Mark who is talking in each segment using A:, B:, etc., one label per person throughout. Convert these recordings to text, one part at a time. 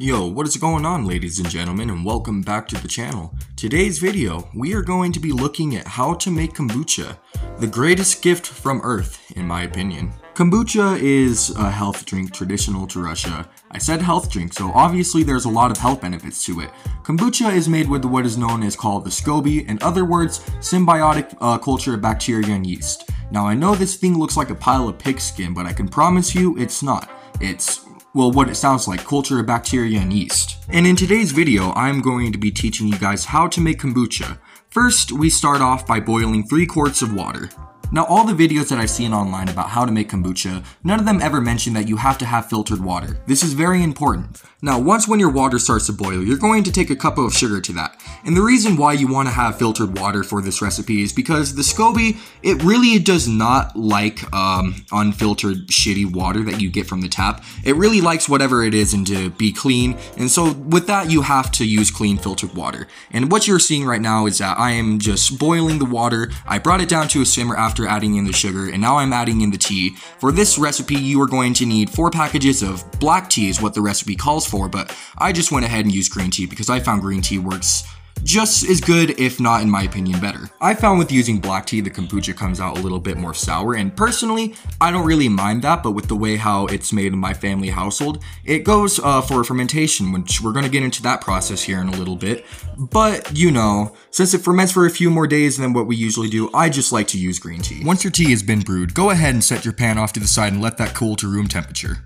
A: Yo, what is going on ladies and gentlemen and welcome back to the channel. Today's video, we are going to be looking at how to make kombucha, the greatest gift from earth in my opinion. Kombucha is a health drink traditional to Russia. I said health drink, so obviously there's a lot of health benefits to it. Kombucha is made with what is known as called the SCOBY, in other words, symbiotic uh, culture of bacteria and yeast. Now I know this thing looks like a pile of pig skin, but I can promise you it's not. It's well, what it sounds like, culture of bacteria and yeast. And in today's video, I'm going to be teaching you guys how to make kombucha. First, we start off by boiling 3 quarts of water. Now, all the videos that I've seen online about how to make kombucha, none of them ever mention that you have to have filtered water. This is very important. Now, once when your water starts to boil, you're going to take a cup of sugar to that. And the reason why you want to have filtered water for this recipe is because the SCOBY, it really does not like um, unfiltered shitty water that you get from the tap. It really likes whatever it is and to be clean. And so with that, you have to use clean filtered water. And what you're seeing right now is that I am just boiling the water. I brought it down to a simmer after after adding in the sugar, and now I'm adding in the tea. For this recipe, you are going to need four packages of black tea is what the recipe calls for, but I just went ahead and used green tea because I found green tea works just as good, if not in my opinion better. I found with using black tea, the kombucha comes out a little bit more sour, and personally, I don't really mind that, but with the way how it's made in my family household, it goes uh, for fermentation, which we're gonna get into that process here in a little bit. But, you know, since it ferments for a few more days than what we usually do, I just like to use green tea. Once your tea has been brewed, go ahead and set your pan off to the side and let that cool to room temperature.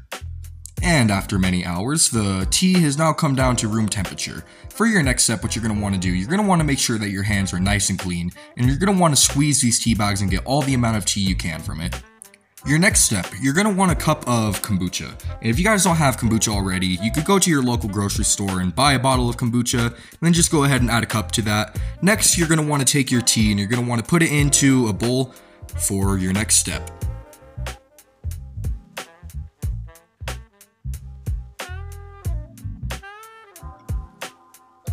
A: And after many hours, the tea has now come down to room temperature. For your next step, what you're going to want to do, you're going to want to make sure that your hands are nice and clean, and you're going to want to squeeze these tea bags and get all the amount of tea you can from it. Your next step, you're to want a cup of kombucha. And if you guys don't have kombucha already, you could go to your local grocery store and buy a bottle of kombucha, and then just go ahead and add a cup to that. Next, you're want to take your tea and you're want to put it into a bowl for your next step.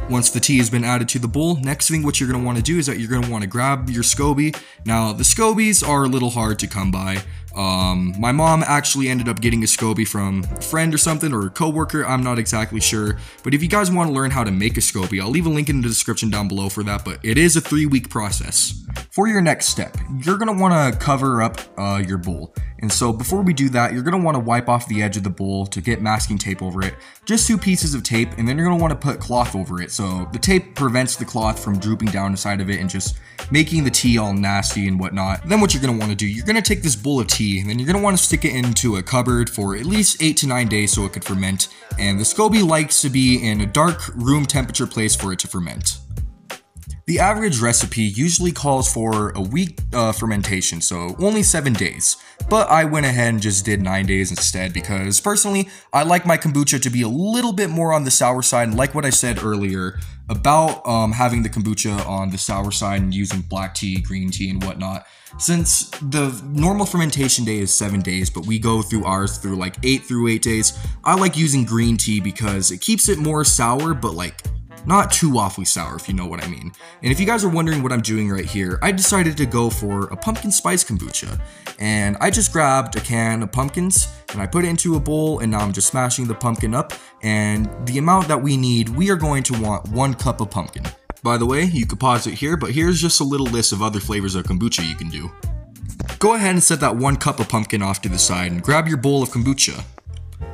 A: Once the tea has been added to the bowl, next thing what you're going to want to do is that you're going to want to grab your SCOBY. Now, the SCOBYs are a little hard to come by. Um, my mom actually ended up getting a SCOBY from a friend or something or a coworker, I'm not exactly sure. But if you guys want to learn how to make a SCOBY, I'll leave a link in the description down below for that, but it is a three week process. For your next step, you're going to want to cover up uh, your bowl. And so before we do that, you're going to want to wipe off the edge of the bowl to get masking tape over it. Just two pieces of tape, and then you're going to want to put cloth over it. So the tape prevents the cloth from drooping down inside of it and just making the tea all nasty and whatnot. Then what you're going to want to do, you're going to take this bowl of tea, and then you're going to want to stick it into a cupboard for at least 8 to 9 days so it could ferment. And the SCOBY likes to be in a dark room temperature place for it to ferment. The average recipe usually calls for a week uh, fermentation, so only 7 days. But I went ahead and just did 9 days instead because personally, I like my kombucha to be a little bit more on the sour side. Like what I said earlier about um, having the kombucha on the sour side and using black tea, green tea, and whatnot. Since the normal fermentation day is 7 days, but we go through ours through like 8 through 8 days, I like using green tea because it keeps it more sour, but like not too awfully sour, if you know what I mean. And if you guys are wondering what I'm doing right here, I decided to go for a pumpkin spice kombucha. And I just grabbed a can of pumpkins and I put it into a bowl and now I'm just smashing the pumpkin up. And the amount that we need, we are going to want one cup of pumpkin. By the way, you could pause it here, but here's just a little list of other flavors of kombucha you can do. Go ahead and set that one cup of pumpkin off to the side and grab your bowl of kombucha.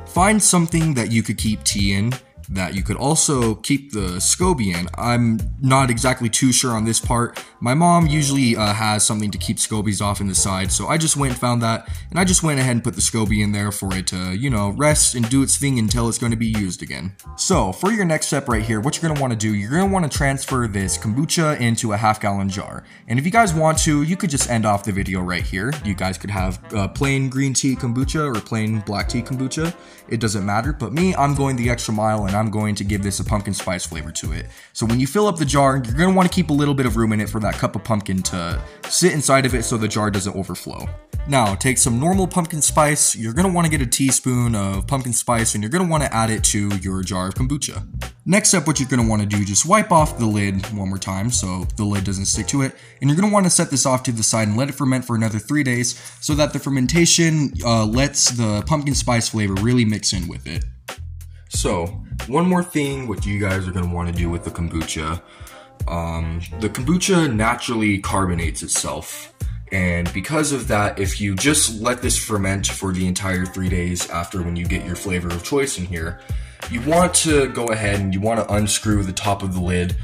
A: Find something that you could keep tea in that you could also keep the SCOBY in. I'm not exactly too sure on this part. My mom usually uh, has something to keep SCOBYs off in the side, so I just went and found that, and I just went ahead and put the SCOBY in there for it to, you know, rest and do its thing until it's going to be used again. So, for your next step right here, what you're going to want to do, you're going to want to transfer this kombucha into a half gallon jar. And if you guys want to, you could just end off the video right here. You guys could have uh, plain green tea kombucha or plain black tea kombucha. It doesn't matter, but me, I'm going the extra mile and I'm going to give this a pumpkin spice flavor to it. So when you fill up the jar, you're going to want to keep a little bit of room in it for that cup of pumpkin to sit inside of it so the jar doesn't overflow. Now, take some normal pumpkin spice, you're going to want to get a teaspoon of pumpkin spice and you're going to want to add it to your jar of kombucha. Next up, what you're going to want to do, just wipe off the lid one more time so the lid doesn't stick to it. And you're going to want to set this off to the side and let it ferment for another three days so that the fermentation uh, lets the pumpkin spice flavor really mix in with it. So, one more thing what you guys are going to want to do with the kombucha. Um, the kombucha naturally carbonates itself. And because of that, if you just let this ferment for the entire three days after when you get your flavor of choice in here, you want to go ahead and you want to unscrew the top of the lid.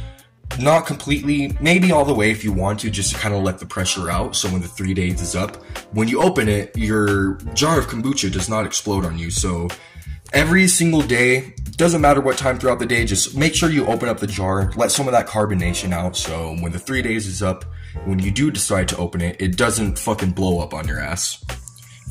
A: Not completely, maybe all the way if you want to, just to kind of let the pressure out. So when the three days is up, when you open it, your jar of kombucha does not explode on you. So every single day, doesn't matter what time throughout the day, just make sure you open up the jar, let some of that carbonation out. So when the three days is up, when you do decide to open it, it doesn't fucking blow up on your ass.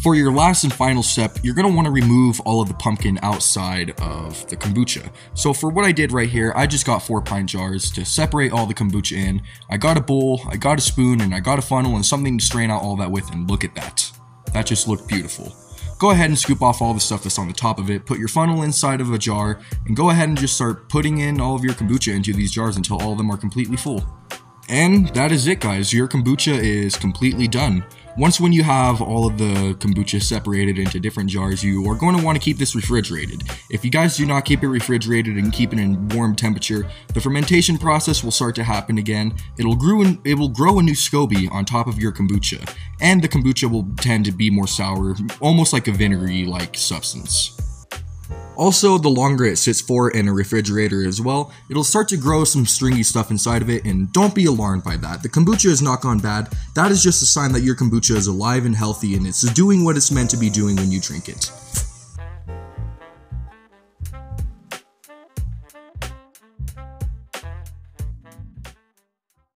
A: For your last and final step, you're going to want to remove all of the pumpkin outside of the kombucha. So for what I did right here, I just got four pint jars to separate all the kombucha in. I got a bowl, I got a spoon, and I got a funnel and something to strain out all that with, and look at that. That just looked beautiful. Go ahead and scoop off all the stuff that's on the top of it, put your funnel inside of a jar, and go ahead and just start putting in all of your kombucha into these jars until all of them are completely full. And that is it guys, your kombucha is completely done. Once when you have all of the kombucha separated into different jars, you are going to want to keep this refrigerated. If you guys do not keep it refrigerated and keep it in warm temperature, the fermentation process will start to happen again. It'll grow it will grow a new SCOBY on top of your kombucha, and the kombucha will tend to be more sour, almost like a vinegary like substance. Also, the longer it sits for in a refrigerator as well, it'll start to grow some stringy stuff inside of it, and don't be alarmed by that. The kombucha has not gone bad, that is just a sign that your kombucha is alive and healthy and it's doing what it's meant to be doing when you drink it.